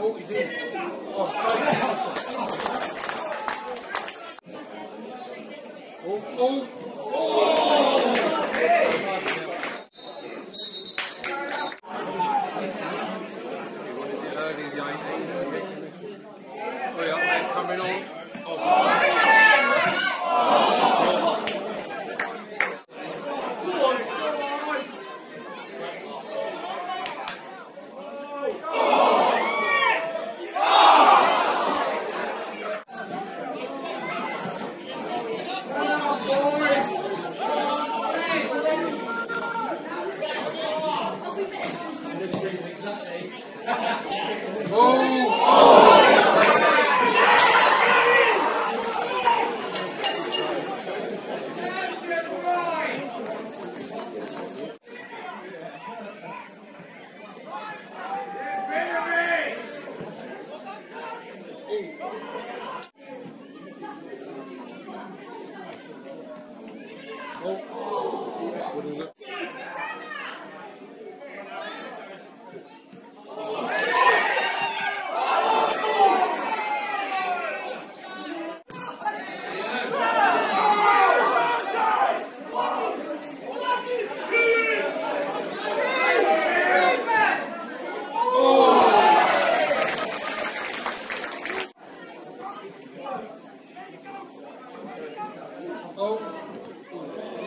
Oh, he's in. Oh. Oh, oh. Oh! Oh. Oh.